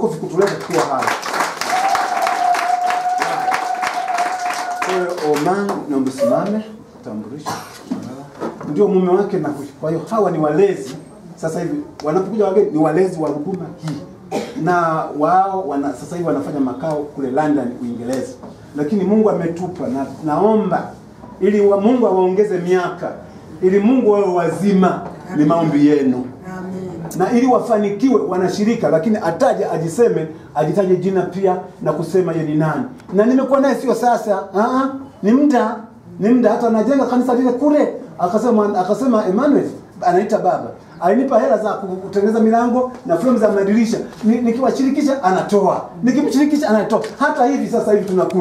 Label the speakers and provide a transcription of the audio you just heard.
Speaker 1: Kofi kutuleta kuwa hiyo Oman, naomba simame utambulisho. Ndio mume wake na. Kwa hiyo hawa ni walezi sasa hivi wanapokuja wageni ni walezi wa huduma hii, na wao wana, sasa hivi wanafanya makao kule London Uingereza, lakini Mungu ametupa na naomba ili wa, Mungu awaongeze miaka ili Mungu wawe wazima, ni maombi yenu. Na ili wafanikiwe wanashirika, lakini ataje ajiseme, ajitaje jina pia na kusema yeye ni nani. Na nimekuwa naye sio sasa, ah, ni muda, ni muda. Hata anajenga kanisa lile kule, akasema akasema Emmanuel anaita baba alinipa hela za kutengeneza milango na fremu za madirisha, nikiwashirikisha anatoa, nikimshirikisha anatoa. Hata hivi sasa hivi tunakula